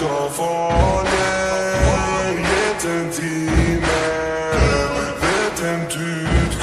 zur vorne jetën time ti mehr wird